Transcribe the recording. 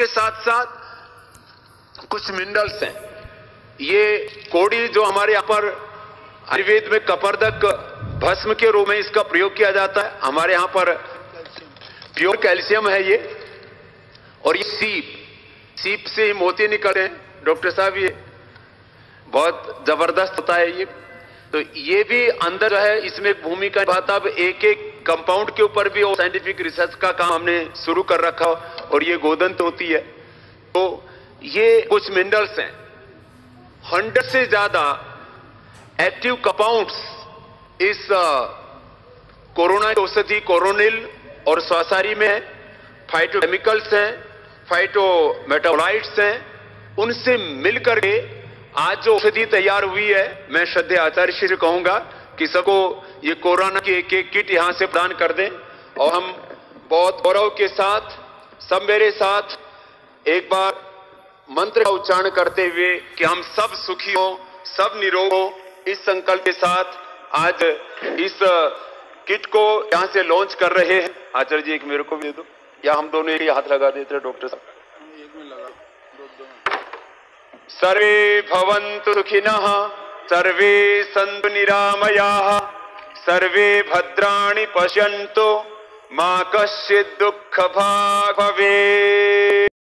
के साथ साथ कुछ मिनरल्स हैं। ये कोड़ी जो हमारे यहाँ पर आयुर्वेद में कपर्दक भस्म के रूप में इसका प्रयोग किया जाता है, हमारे यहाँ पर प्योर कैल्शियम है ये, और ये सीप सीप से ही मोती निकले हैं। डॉक्टर साहब, ये बहुत ज़बरदस्त होता है ये। तो ये भी अंदर है, इसमें भूमिका निभाता अब एक एक कंपाउंड के ऊपर भी साइंटिफिक रिसर्च का काम हमने शुरू कर रखा और ये गोदंत होती है। तो ये कुछ मिनरल्स हैं। हंड्रेड से ज़्यादा एक्टिव कंपाउंड्स इस कोरोना औषधि कोरोनिल और स्वासारी में है। फाइटोकेमिकल्स हैं फाइटो मेटाबोलाइट्स हैं। उनसे मिलकर के आज जो औषधि तैयार हुई है, मैं श्रद्धे आचार्य श्री कहूँगा कि सबको ये कोरोना की एक एक किट यहाँ से प्रदान कर दें और हम बहुत गौरव के साथ, सब मेरे साथ एक बार मंत्र का उच्चारण करते हुए कि हम सब सुखी हो, सब निरोग हो, इस संकल्प के साथ आज इस किट को यहाँ से लॉन्च कर रहे हैं। आचार्य जी, एक मेरे को भी दे दो। या हम दोनों एक हाथ लगा देते हैं, डॉक्टर साहब? सर्वे भवन्तु सुखिनः, सर्वे सन्तु निरामयाः। सर्वे भद्राणि पश्यन्तु मा कश्चित् दुःखभाग् भवेत्